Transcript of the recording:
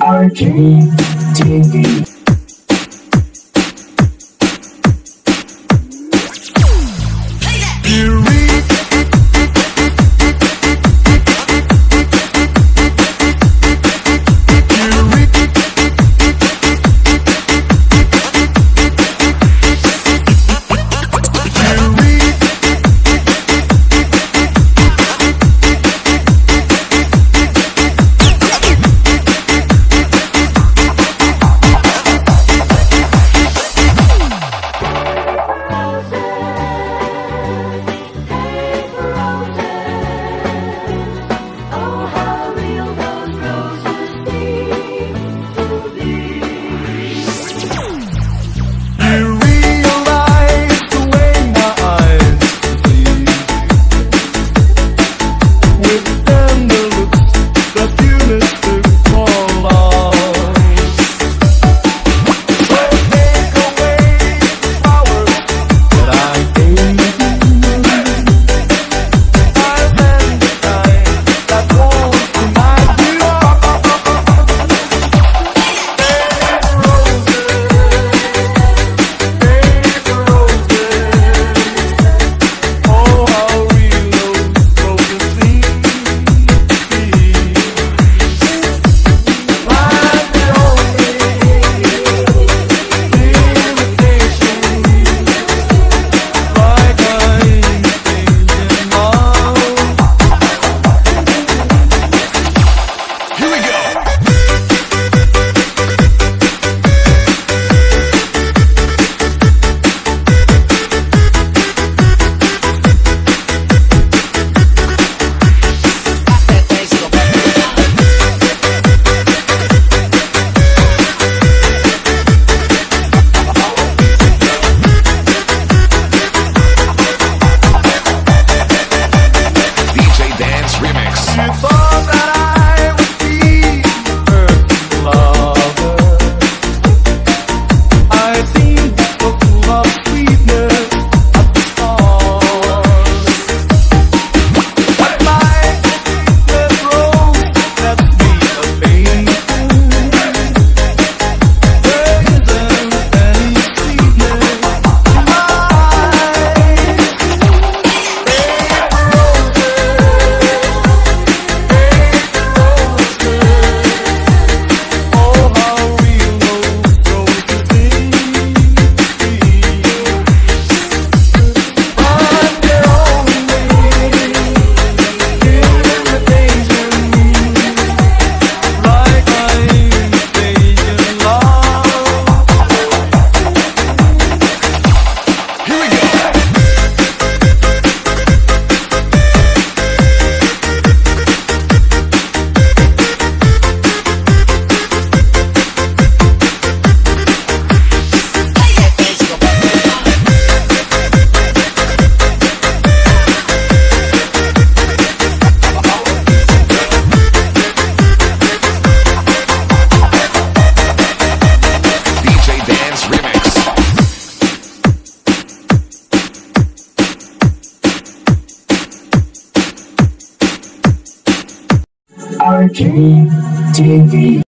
Arcade TV. Go. Of sweetness Arcade TV.